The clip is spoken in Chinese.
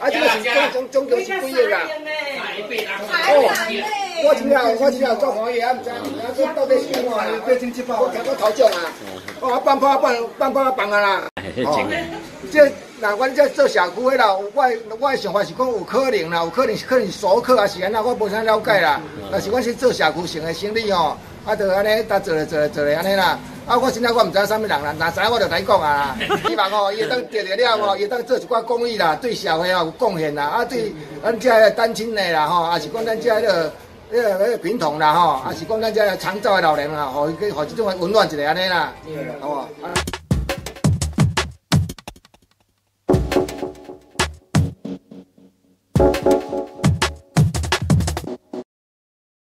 啊，这个是中中中就是几亿啦？哦，我知了，我知了，做行业啊，唔知，啊，这到底是怎啊？这真我葩，我头奖啊！我，啊，放炮放放炮放啊啦！哦，这那阮这做社区的啦，我我想法是讲有可能啦，有可能是可能熟客啊，是安那，我无啥了解啦。那是阮是做社区型的生意哦，啊，就安尼，搭做来做来做来安尼啦。啊，我现在我唔知影啥物人啦，若知影我就来讲啊。希望哦，伊会当得着了哦，伊会当做一寡公益啦，对社会啊有贡献啦。啊，对咱遮个单亲的啦吼，啊是讲咱遮个。迄个迄个贫童啦吼，啊是讲咱遮长照的老人啊，吼，伊去互即种温暖一下安尼啦，好无？